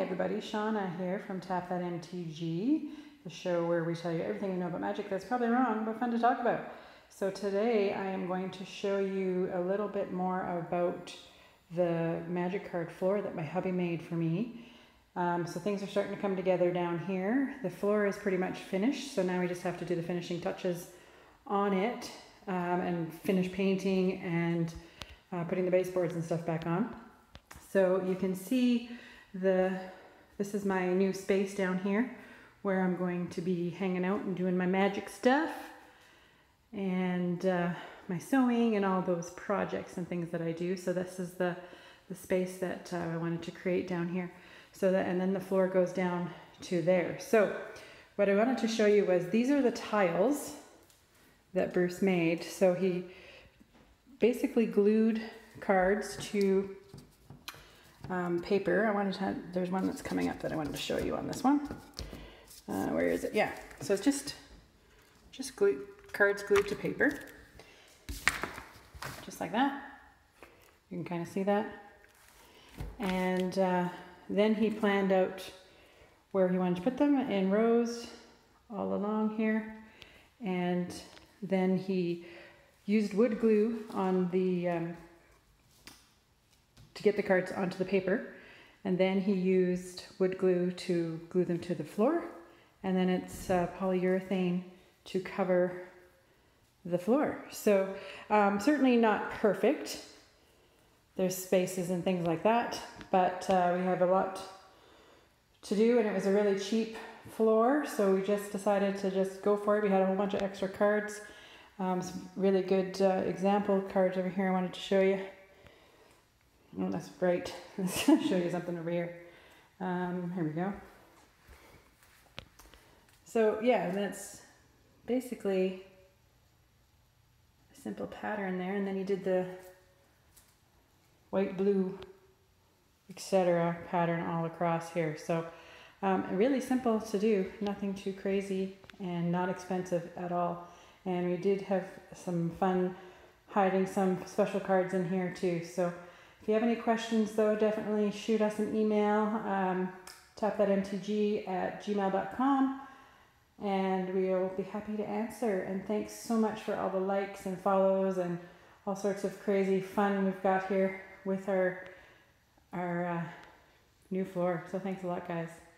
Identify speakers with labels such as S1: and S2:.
S1: Everybody, Shauna here from Tap That MTG, the show where we tell you everything you know about magic that's probably wrong but fun to talk about. So today I am going to show you a little bit more about the magic card floor that my hubby made for me. Um, so things are starting to come together down here. The floor is pretty much finished, so now we just have to do the finishing touches on it um, and finish painting and uh, putting the baseboards and stuff back on. So you can see the this is my new space down here where I'm going to be hanging out and doing my magic stuff and uh, my sewing and all those projects and things that I do. So this is the, the space that uh, I wanted to create down here. So that, and then the floor goes down to there. So what I wanted to show you was these are the tiles that Bruce made. So he basically glued cards to um, paper. I wanted to, there's one that's coming up that I wanted to show you on this one. Uh, where is it? Yeah, so it's just, just glue, cards glued to paper. Just like that. You can kind of see that. And uh, then he planned out where he wanted to put them in rows all along here. And then he used wood glue on the um, to get the cards onto the paper. And then he used wood glue to glue them to the floor. And then it's uh, polyurethane to cover the floor. So um, certainly not perfect. There's spaces and things like that, but uh, we have a lot to do and it was a really cheap floor. So we just decided to just go for it. We had a whole bunch of extra cards. Um, some really good uh, example cards over here I wanted to show you. Oh, that's bright. Let's show you something over here. Um, here we go. So yeah, that's basically a simple pattern there. And then you did the white, blue, etc. pattern all across here. So um, really simple to do, nothing too crazy and not expensive at all. And we did have some fun hiding some special cards in here too. So you have any questions, though, definitely shoot us an email, um, tapthatmtg at gmail.com, and we'll be happy to answer. And thanks so much for all the likes and follows and all sorts of crazy fun we've got here with our, our uh, new floor. So thanks a lot, guys.